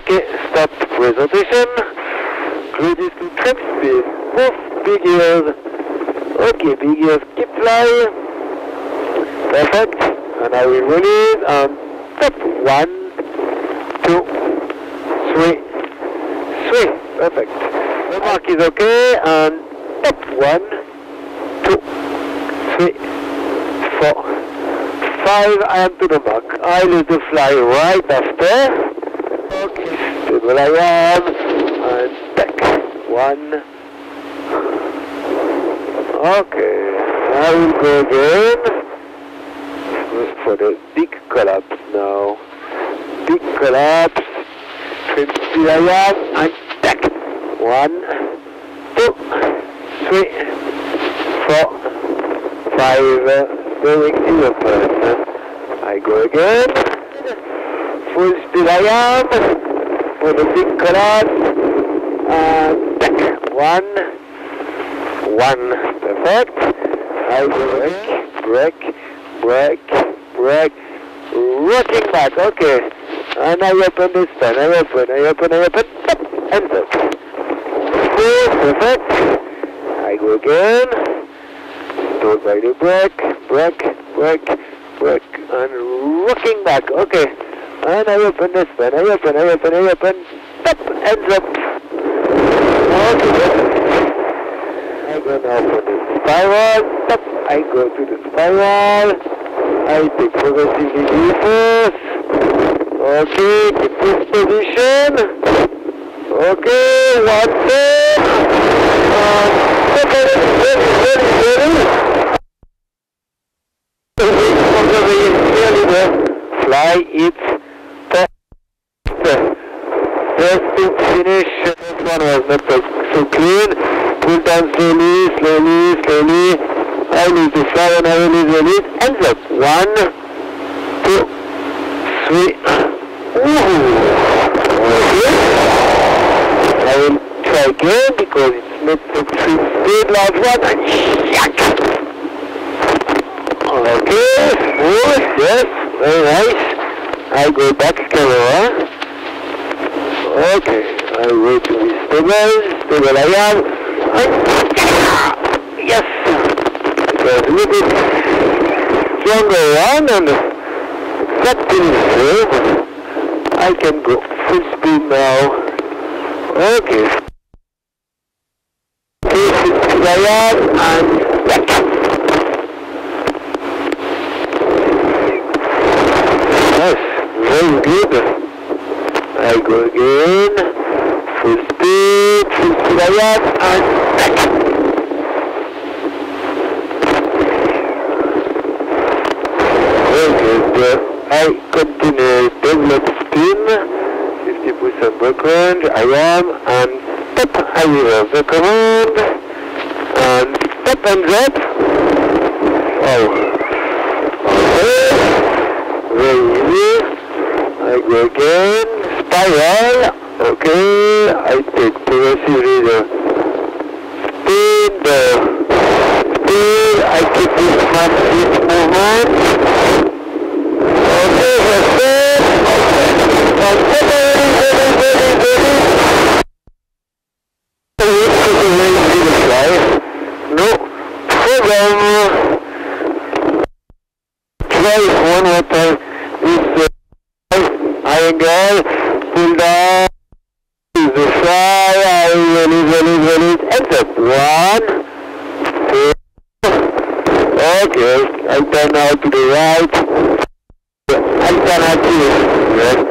Okay, stop presentation. Cruise to trim speed. Move big ears. Okay, big ears keep flying. Perfect. And I will release and stop. One, two, three, three. Perfect. The mark is okay and stop. One, two, three, four, five. I am to the mark. I lose the fly right after. Okay. And. One. Okay, I will go again for the big collapse now. Big collapse. Trim speed. And. One, two, three, four, five. Bearing is open. I go again. Full speed I am. For the big collapse. And. One, one. Perfect. I brake, brake, brake, brake. Rocking back. Okay. And I open this pen. I open, I open, I open. Hands up. Perfect. I go again. Start by the brake, brake, brake, brake. And rocking back. Okay. And I open this pen. I open, I open, I open. Stop. Hands up. Okay. I go now for the spiral. Stop. I go to the spiral. I take progressively deepest. Okay, keep this position. Okay, one step. Um, very, very, very, very. Fly it. To finish. This one was not so, clean. Pull down slowly, slowly, slowly. I need to fly and I release, release. Hands up. One, two, three. Ooh. I will try again because it's not so speed large one. And shack. Okay, smooth, yes, very nice. I go back to camera. Okay, I wait to be stable, stable I am. Yes, bit stronger one and exactly the same. I can go full speed now. Okay. Full speed I am and back. Yes, very good. I go again. Full speed, full speed I am, and back. Good. I continue develop spin. 50% brake range. I am, and stop. I reverse the command. And stop and drop. Oh. Okay. Very easy. I go again, spiral, I take progressively the speed, the speed, I keep this much this movement, okay, that's it, okay, very, very, very, very, very, very, very fly, no problem, try one more time, this, uh, angle, pull down, the I release, release, release, up. One, okay, I turn out to the right, alternative, yes.